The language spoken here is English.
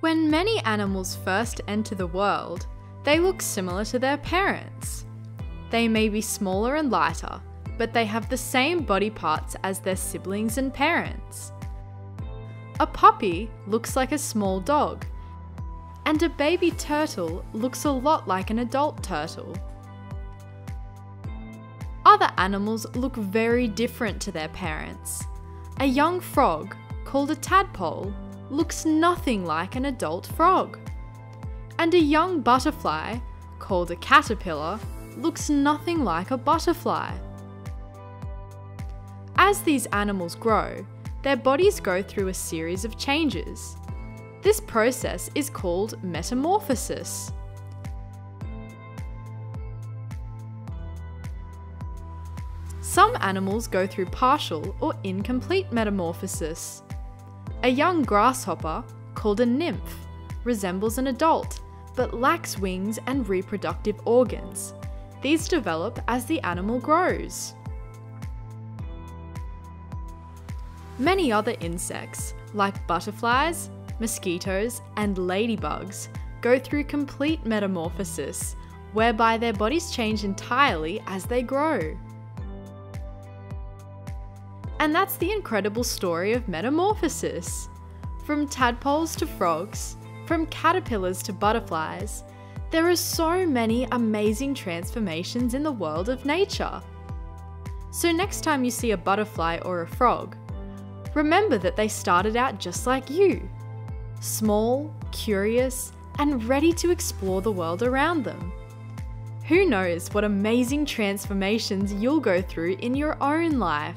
When many animals first enter the world, they look similar to their parents. They may be smaller and lighter, but they have the same body parts as their siblings and parents. A puppy looks like a small dog, and a baby turtle looks a lot like an adult turtle. Other animals look very different to their parents. A young frog, called a tadpole, looks nothing like an adult frog. And a young butterfly, called a caterpillar, looks nothing like a butterfly. As these animals grow, their bodies go through a series of changes. This process is called metamorphosis. Some animals go through partial or incomplete metamorphosis. A young grasshopper, called a nymph, resembles an adult but lacks wings and reproductive organs. These develop as the animal grows. Many other insects, like butterflies, mosquitoes, and ladybugs, go through complete metamorphosis, whereby their bodies change entirely as they grow. And that's the incredible story of metamorphosis. From tadpoles to frogs, from caterpillars to butterflies, there are so many amazing transformations in the world of nature. So, next time you see a butterfly or a frog, remember that they started out just like you small, curious, and ready to explore the world around them. Who knows what amazing transformations you'll go through in your own life?